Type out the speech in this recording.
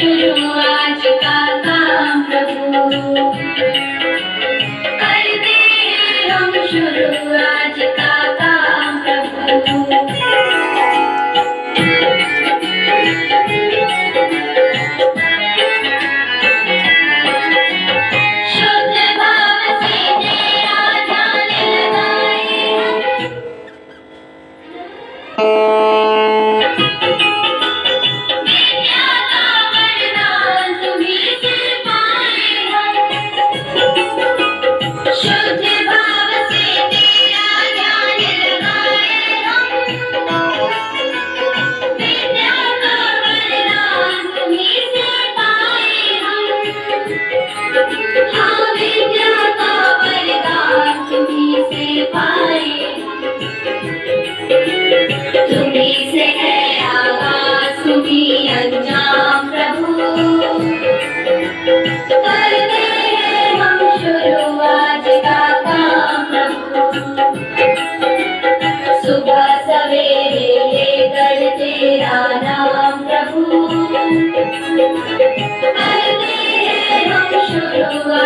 शुरू आज का प्रभु कर हम शुरू आज প্রভু আইলে হম শুরু